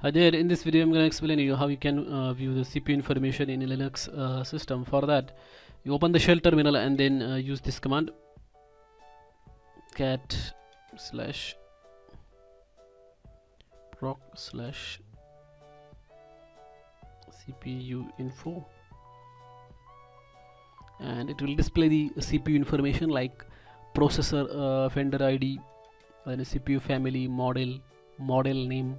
Hi there, in this video I'm going to explain you how you can uh, view the CPU information in a Linux uh, system. For that, you open the shell terminal and then uh, use this command. Cat slash proc slash CPU info. And it will display the CPU information like processor uh, vendor ID and CPU family model model name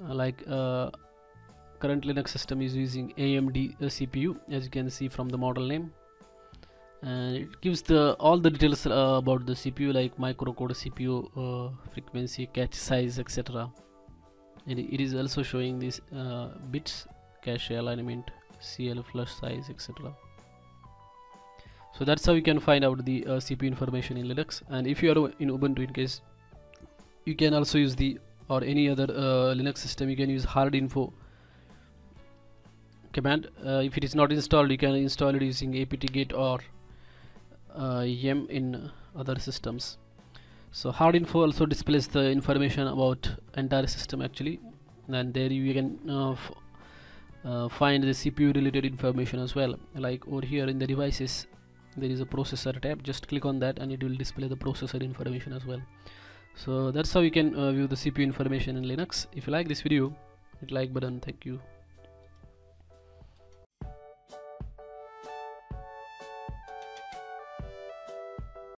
like uh, current Linux system is using AMD uh, CPU as you can see from the model name. And it gives the all the details uh, about the CPU like microcode CPU uh, frequency cache size etc it, it is also showing these uh, bits cache alignment CL flush size etc so that's how you can find out the uh, CPU information in Linux. And if you are in Ubuntu in case you can also use the or any other uh, Linux system you can use hard info command. Uh, if it is not installed you can install it using apt-get or uh, yum in other systems. So hard info also displays the information about entire system actually. And there you can uh, uh, find the CPU related information as well. Like over here in the devices there is a processor tab. Just click on that and it will display the processor information as well so that's how you can uh, view the CPU information in Linux. If you like this video hit like button. Thank you